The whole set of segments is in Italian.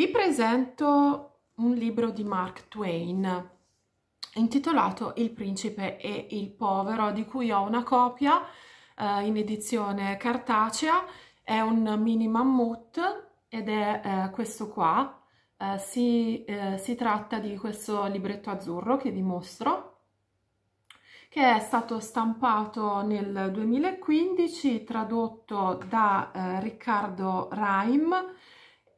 Vi presento un libro di Mark Twain intitolato Il principe e il povero, di cui ho una copia eh, in edizione cartacea. È un mini mammut ed è eh, questo qua. Eh, si, eh, si tratta di questo libretto azzurro che vi mostro che è stato stampato nel 2015, tradotto da eh, Riccardo Raim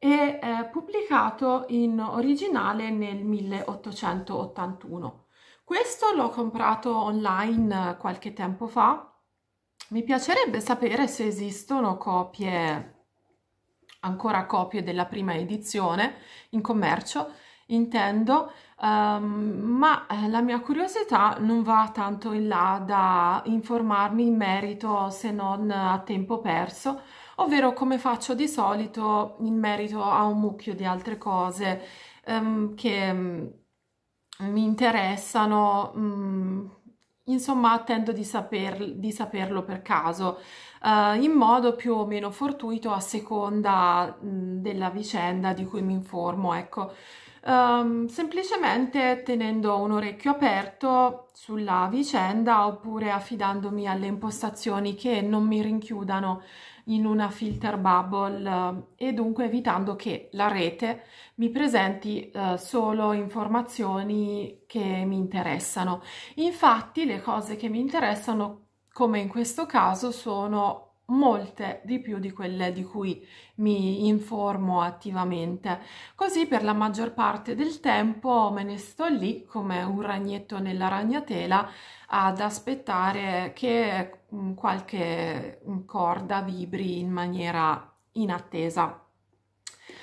e eh, pubblicato in originale nel 1881. Questo l'ho comprato online qualche tempo fa. Mi piacerebbe sapere se esistono copie, ancora copie della prima edizione in commercio, intendo, um, ma eh, la mia curiosità non va tanto in là da informarmi in merito se non a tempo perso, ovvero come faccio di solito in merito a un mucchio di altre cose um, che um, mi interessano. Um, insomma, tendo di, saper, di saperlo per caso, uh, in modo più o meno fortuito a seconda mh, della vicenda di cui mi informo, ecco um, semplicemente tenendo un orecchio aperto sulla vicenda oppure affidandomi alle impostazioni che non mi rinchiudano in una filter bubble uh, e dunque evitando che la rete mi presenti uh, solo informazioni che mi interessano. Infatti le cose che mi interessano come in questo caso sono molte di più di quelle di cui mi informo attivamente. Così per la maggior parte del tempo me ne sto lì come un ragnetto nella ragnatela ad aspettare che mm, qualche corda vibri in maniera inattesa.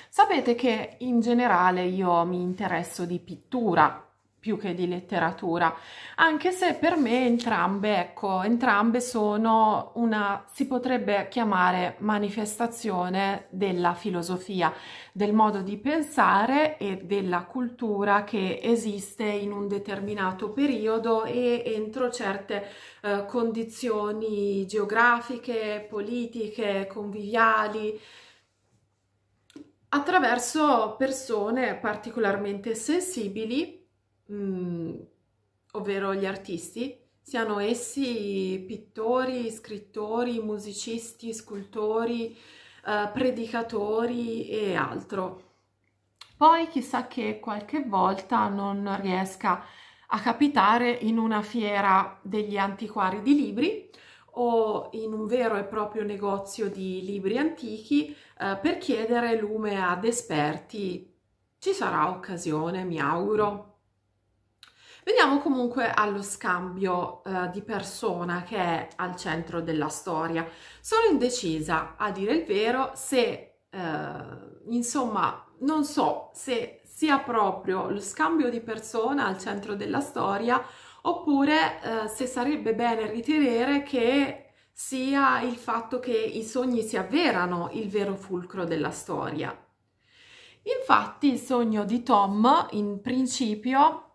Sapete che in generale io mi interesso di pittura più che di letteratura, anche se per me entrambe, ecco, entrambe sono una, si potrebbe chiamare manifestazione della filosofia, del modo di pensare e della cultura che esiste in un determinato periodo e entro certe eh, condizioni geografiche, politiche, conviviali, attraverso persone particolarmente sensibili mm, ovvero gli artisti, siano essi pittori, scrittori, musicisti, scultori, eh, predicatori e altro. Poi chissà che qualche volta non riesca a capitare in una fiera degli antiquari di libri o in un vero e proprio negozio di libri antichi eh, per chiedere lume ad esperti. Ci sarà occasione, mi auguro. Veniamo comunque allo scambio eh, di persona che è al centro della storia. Sono indecisa, a dire il vero, se, eh, insomma, non so se sia proprio lo scambio di persona al centro della storia oppure eh, se sarebbe bene ritenere che sia il fatto che i sogni si avverano il vero fulcro della storia. Infatti il sogno di Tom in principio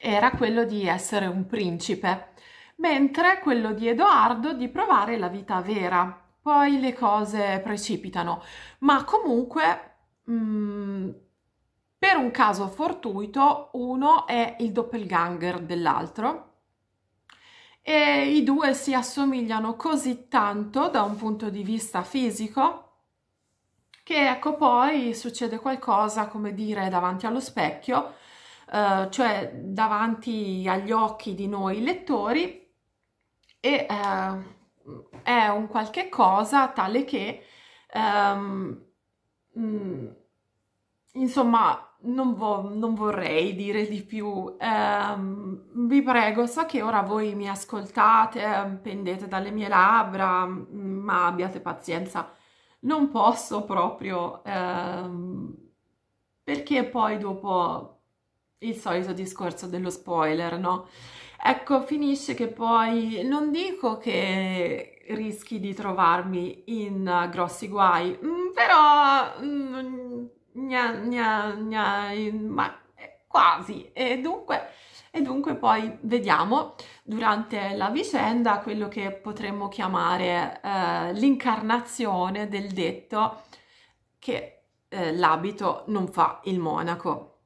era quello di essere un principe, mentre quello di Edoardo di provare la vita vera. Poi le cose precipitano, ma comunque mh, mm, per un caso fortuito uno è il doppelganger dell'altro e i due si assomigliano così tanto da un punto di vista fisico che ecco poi succede qualcosa come dire davanti allo specchio eh, cioè davanti agli occhi di noi lettori e uh, è un qualche cosa tale che um, insomma non, vo non, vorrei dire di più. Um, vi prego so che ora voi mi ascoltate pendete dalle mie labbra ma abbiate pazienza. Non posso proprio perché poi dopo il solito discorso dello spoiler, no? Ecco, finisce che poi non dico che rischi di trovarmi in grossi guai, mm, però gna, gna, gna, ma quasi. E dunque, e dunque poi vediamo durante la vicenda quello che potremmo chiamare eh, l'incarnazione del detto che eh, l'abito non fa il monaco.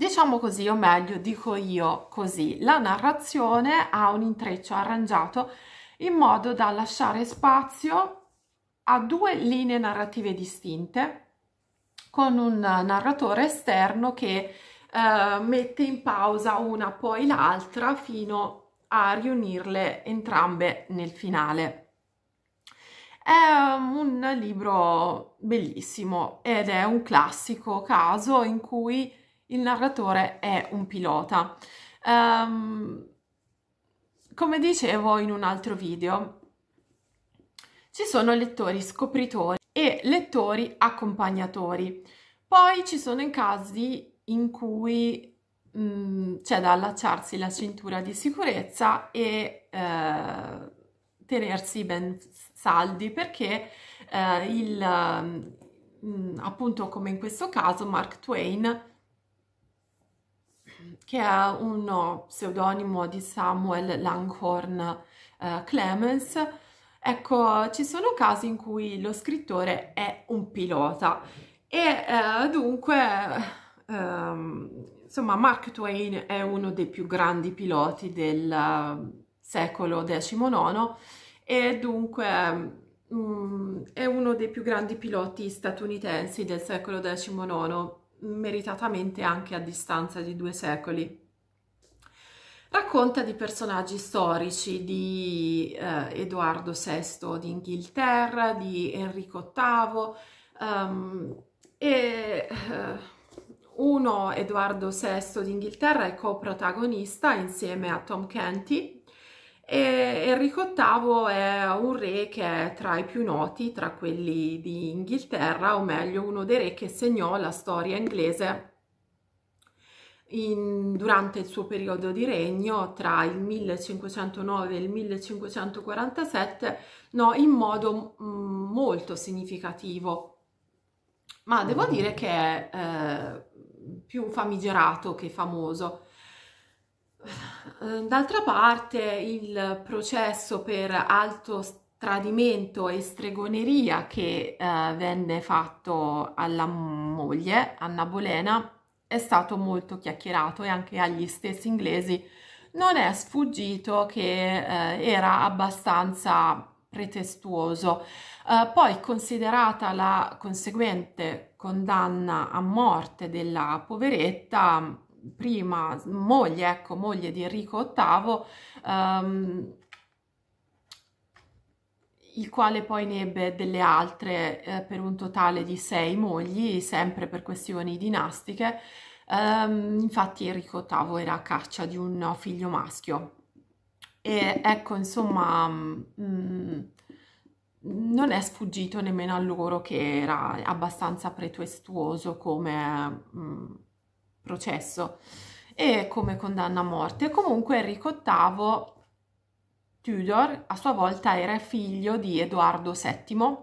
Diciamo così, o meglio, dico io così, la narrazione ha un intreccio arrangiato in modo da lasciare spazio a due linee narrative distinte con un narratore esterno che eh, mette in pausa una poi l'altra fino a riunirle entrambe nel finale. È un libro bellissimo ed è un classico caso in cui il narratore è un pilota. Um, come dicevo in un altro video, ci sono lettori scopritori e lettori accompagnatori. Poi ci sono i casi in cui mh, mm, c'è da allacciarsi la cintura di sicurezza e eh, tenersi ben saldi perché eh, il, mh, mm, appunto come in questo caso Mark Twain che è uno pseudonimo di Samuel Langhorne eh, Clemens. Ecco ci sono casi in cui lo scrittore è un pilota. E eh, dunque ehm, insomma Mark Twain è uno dei più grandi piloti del secolo XIX e dunque um, è uno dei più grandi piloti statunitensi del secolo XIX, meritatamente anche a distanza di due secoli. Racconta di personaggi storici di eh, Edoardo VI d'Inghilterra, di Enrico VIII um, e uh, uno, Edoardo VI d'Inghilterra, è coprotagonista insieme a Tom Canty e Enrico VIII è un re che è tra i più noti, tra quelli di Inghilterra, o meglio uno dei re che segnò la storia inglese in, durante il suo periodo di regno tra il 1509 e il 1547 no, in modo mm, molto significativo. Ma devo dire che è eh, più famigerato che famoso. Ehm, d'altra parte il processo per alto tradimento e stregoneria che eh, venne fatto alla moglie, Anna Bolena, è stato molto chiacchierato e anche agli stessi inglesi non è sfuggito che eh, era abbastanza pretestuoso. Eh, poi considerata la conseguente condanna a morte della poveretta, prima moglie, ecco, moglie di Enrico VIII, um, il quale poi ne ebbe delle altre eh, per un totale di sei mogli, sempre per questioni dinastiche. Um, infatti Enrico VIII era a caccia di un figlio maschio. E ecco, insomma, mh, mm, non è sfuggito nemmeno a loro che era abbastanza pretestuoso come... Mh, mm, processo. E come condanna a morte. Comunque Enrico VIII Tudor a sua volta era figlio di Edoardo VII,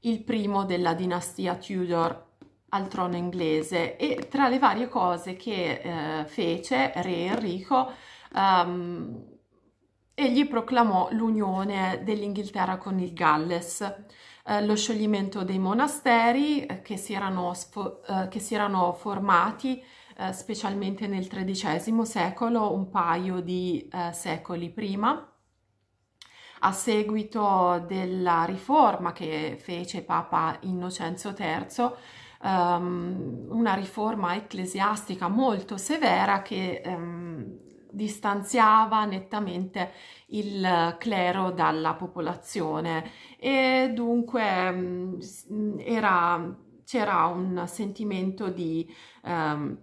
il primo della dinastia Tudor al trono inglese. E tra le varie cose che eh, fece re Enrico um, egli proclamò l'unione dell'Inghilterra con il Galles eh, lo scioglimento dei monasteri eh, che, si erano, eh, che, si erano, formati specialmente nel XIII secolo, un paio di secoli prima. A seguito della riforma che fece Papa Innocenzo III, um, una riforma ecclesiastica molto severa che um, distanziava nettamente il clero dalla popolazione. E dunque mm, era, c'era un sentimento di um,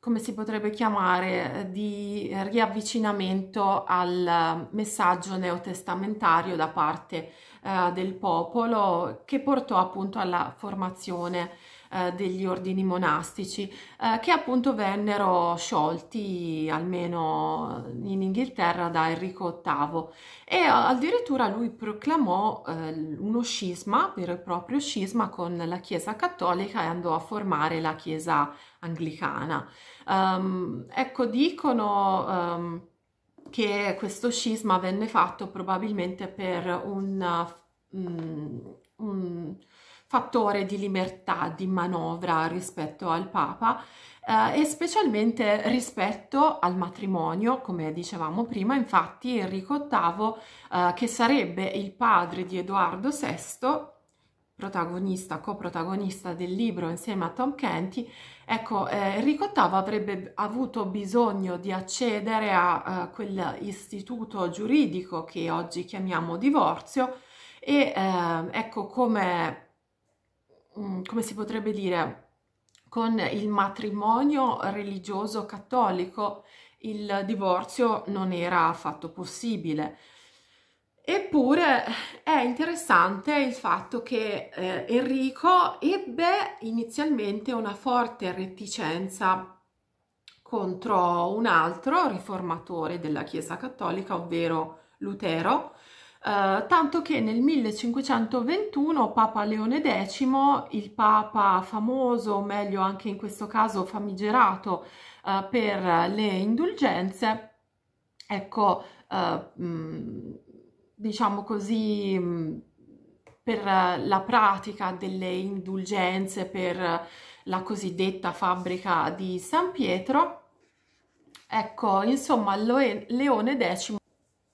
come si potrebbe chiamare, di riavvicinamento al messaggio neotestamentario da parte uh, del popolo che portò appunto alla formazione eh, degli ordini monastici eh, che appunto vennero sciolti almeno in Inghilterra da Enrico VIII e addirittura lui proclamò eh, uno scisma, vero e proprio scisma con la Chiesa cattolica e andò a formare la Chiesa anglicana. Um, ecco, dicono um, che questo scisma venne fatto probabilmente per un, um, un fattore di libertà, di manovra rispetto al Papa eh, e specialmente rispetto al matrimonio, come dicevamo prima, infatti Enrico VIII, eh, che sarebbe il padre di Edoardo VI, protagonista, coprotagonista del libro insieme a Tom Canty, ecco, eh, Enrico VIII avrebbe avuto bisogno di accedere a, a quell'istituto giuridico che oggi chiamiamo divorzio e eh, ecco come, come si potrebbe dire, con il matrimonio religioso cattolico il divorzio non era affatto possibile. Eppure è interessante il fatto che eh, Enrico ebbe inizialmente una forte reticenza contro un altro riformatore della Chiesa Cattolica, ovvero Lutero, eh, tanto che nel 1521 Papa Leone X, il Papa famoso, o meglio anche in questo caso famigerato eh, per le indulgenze, ecco, mh, diciamo così, mh, per la pratica delle indulgenze per la cosiddetta fabbrica di San Pietro, ecco, insomma, Leone X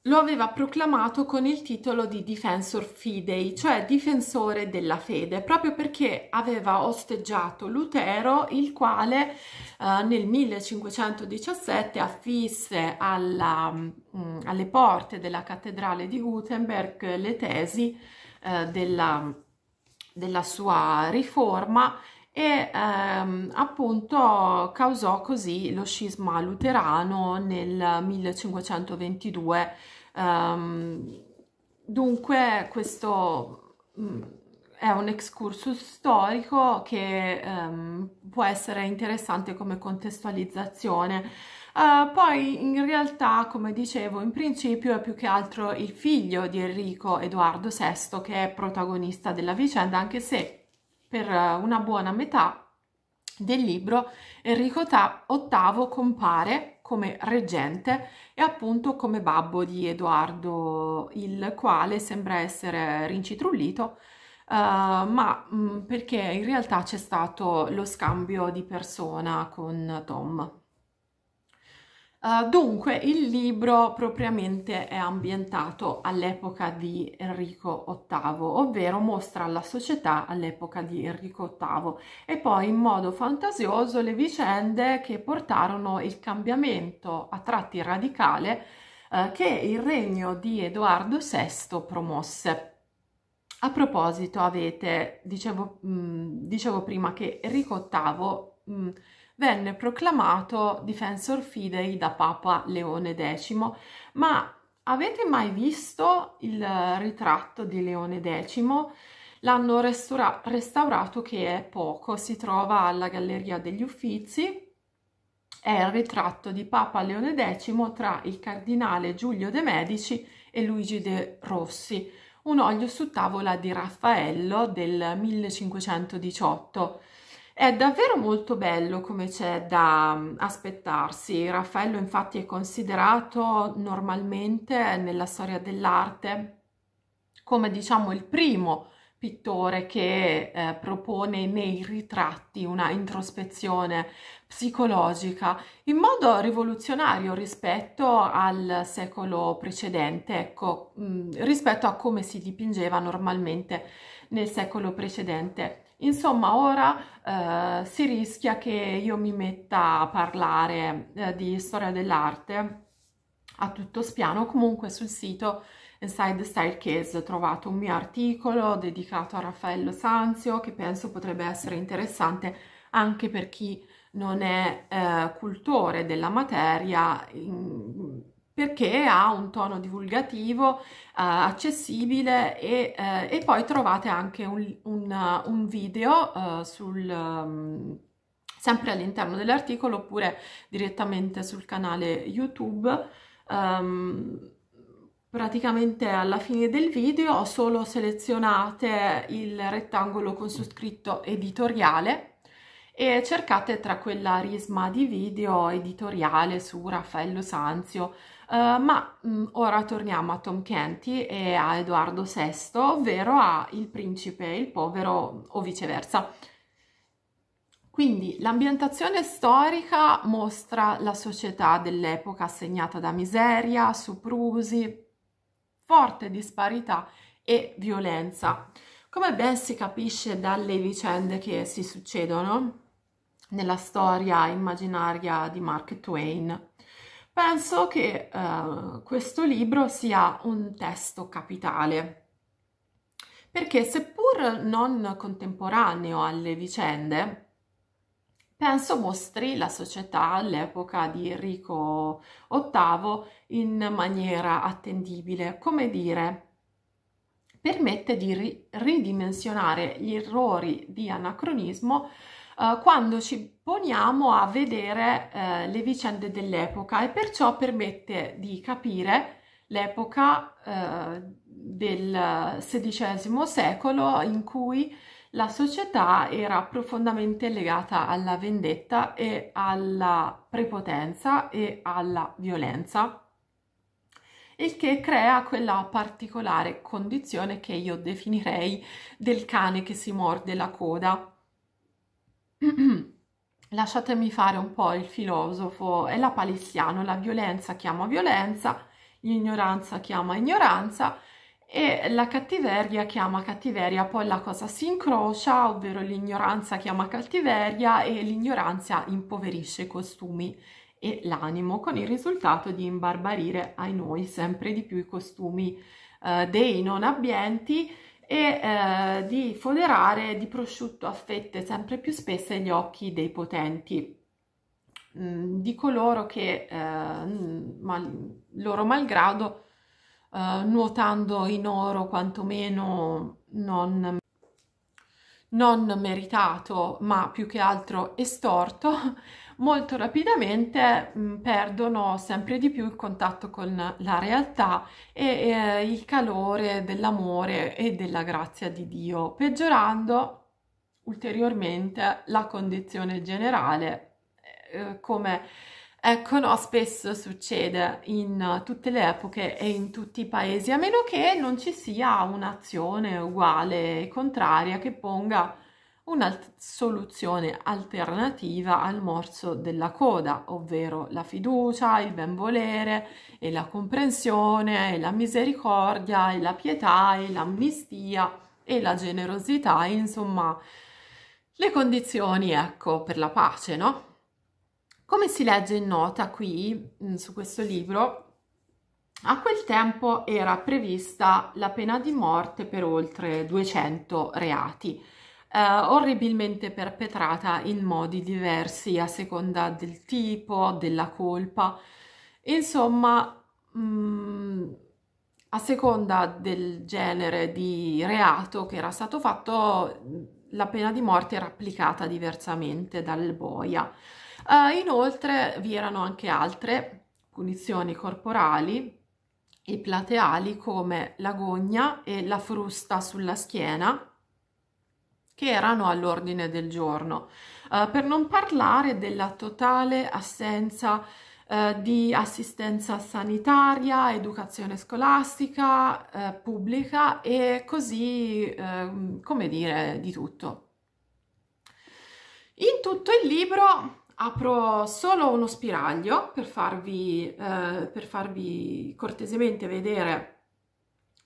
lo aveva proclamato con il titolo di Defensor Fidei, cioè difensore della fede, proprio perché aveva osteggiato Lutero, il quale eh, nel 1517 affisse alla, mh, mm, alle porte della cattedrale di Gutenberg le tesi eh, della, della sua riforma e ehm, appunto causò così lo scisma luterano nel 1522 Um, dunque questo um, è un excursus storico che um, può essere interessante come contestualizzazione. Uh, poi in realtà, come dicevo, in principio è più che altro il figlio di Enrico Edoardo VI che è protagonista della vicenda, anche se per una buona metà del libro Enrico VIII compare come reggente e appunto come babbo di Edoardo, il quale sembra essere rincitrullito, uh, ma mh, mm, perché in realtà c'è stato lo scambio di persona con Tom. Uh, dunque, il libro propriamente è ambientato all'epoca di Enrico VIII, ovvero mostra la società all'epoca di Enrico VIII e poi in modo fantasioso le vicende che portarono il cambiamento a tratti radicale uh, che il regno di Edoardo VI promosse. A proposito, avete, dicevo, mh, dicevo prima che Enrico VIII mh, venne proclamato Defensor Fidei da Papa Leone X, ma avete mai visto il ritratto di Leone X? L'hanno restaura- restaurato che è poco, si trova alla Galleria degli Uffizi, è il ritratto di Papa Leone X tra il cardinale Giulio de Medici e Luigi de Rossi, un olio su tavola di Raffaello del 1518. È davvero molto bello come c'è da mm, aspettarsi. Raffaello infatti è considerato normalmente nella storia dell'arte come diciamo il primo pittore che eh, propone nei ritratti una introspezione psicologica in modo rivoluzionario rispetto al secolo precedente, ecco, mh, mm, rispetto a come si dipingeva normalmente nel secolo precedente. Insomma, ora eh, si rischia che io mi metta a parlare eh, di storia dell'arte a tutto spiano. Comunque sul sito Inside the Staircase trovato un mio articolo dedicato a Raffaello Sanzio che penso potrebbe essere interessante anche per chi non è eh, cultore della materia. In, perché ha un tono divulgativo, eh, accessibile e, eh, e, poi trovate anche un, un, un video eh, sul, um, sempre all'interno dell'articolo oppure direttamente sul canale YouTube. Um, praticamente alla fine del video solo selezionate il rettangolo con su scritto editoriale e cercate tra quella risma di video editoriale su Raffaello Sanzio Uh, ma mh, mm, ora torniamo a Tom Canty e a Edoardo VI, ovvero a Il principe e il povero o viceversa. Quindi l'ambientazione storica mostra la società dell'epoca segnata da miseria, soprusi, forte disparità e violenza. Come ben si capisce dalle vicende che si succedono nella storia immaginaria di Mark Twain, penso che uh, questo libro sia un testo capitale, perché seppur non contemporaneo alle vicende, penso mostri la società all'epoca di Enrico VIII in maniera attendibile, come dire, permette di ri- ridimensionare gli errori di anacronismo eh, quando ci poniamo a vedere eh, le vicende dell'epoca e perciò permette di capire l'epoca eh, del XVI secolo in cui la società era profondamente legata alla vendetta e alla prepotenza e alla violenza, il che crea quella particolare condizione che io definirei del cane che si morde la coda. Lasciatemi fare un po' il filosofo, è la palissiano, la violenza chiama violenza, l'ignoranza chiama ignoranza e la cattiveria chiama cattiveria, poi la cosa si incrocia, ovvero l'ignoranza chiama cattiveria e l'ignoranza impoverisce i costumi e l'animo, con il risultato di imbarbarire ai noi sempre di più i costumi eh, dei non abbienti e eh, di foderare di prosciutto a fette sempre più spesse gli occhi dei potenti, mm, di coloro che eh, mal, loro malgrado eh, nuotando in oro quantomeno non, non meritato ma più che altro estorto, molto rapidamente mh, mm, perdono sempre di più il contatto con la realtà e eh, il calore dell'amore e della grazia di Dio, peggiorando ulteriormente la condizione generale eh, come Ecco, no, spesso succede in tutte le epoche e in tutti i paesi, a meno che non ci sia un'azione uguale e contraria che ponga una soluzione alternativa al morso della coda, ovvero la fiducia, il benvolere e la comprensione e la misericordia e la pietà e l'amnistia e la generosità, insomma, le condizioni, ecco, per la pace, no? Come si legge in nota qui mm, su questo libro, a quel tempo era prevista la pena di morte per oltre 200 reati, eh, orribilmente perpetrata in modi diversi a seconda del tipo, della colpa. Insomma, mh, mm, a seconda del genere di reato che era stato fatto, la pena di morte era applicata diversamente dal boia. Uh, inoltre vi erano anche altre punizioni corporali e plateali come l'agonia e la frusta sulla schiena che erano all'ordine del giorno, uh, per non parlare della totale assenza uh, di assistenza sanitaria, educazione scolastica, uh, pubblica e così, ehm, come dire, di tutto. In tutto il libro apro solo uno spiraglio per farvi, per farvi cortesemente vedere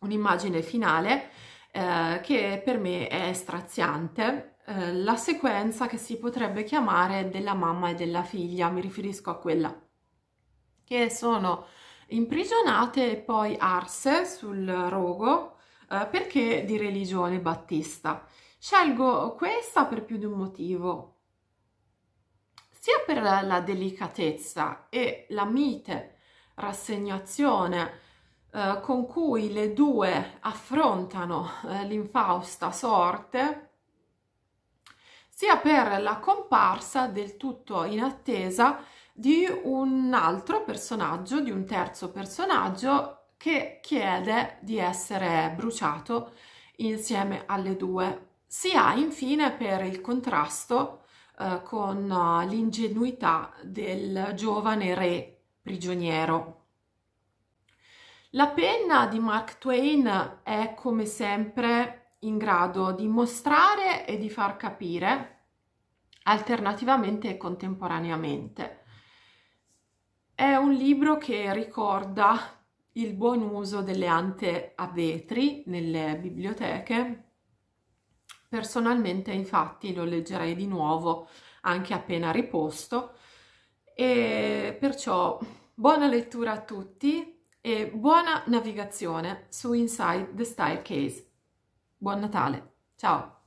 un'immagine finale eh, che per me è straziante, eh, la sequenza che si potrebbe chiamare della mamma e della figlia, mi riferisco a quella. Che sono imprigionate e poi arse sul rogo eh, perché di religione battista. Scelgo questa per più di un motivo. Sia per la delicatezza e la mite rassegnazione eh, con cui le due affrontano eh, l'infausta sorte, sia per la comparsa del tutto in attesa di un altro personaggio, di un terzo personaggio che chiede di essere bruciato insieme alle due, sia infine per il contrasto eh, con uh, l'ingenuità del giovane re prigioniero. La penna di Mark Twain è come sempre in grado di mostrare e di far capire alternativamente e contemporaneamente. È un libro che ricorda il buon uso delle ante a vetri nelle biblioteche. Personalmente infatti lo leggerei di nuovo anche appena riposto e perciò buona lettura a tutti e buona navigazione su Inside the Style Case. Buon Natale, ciao!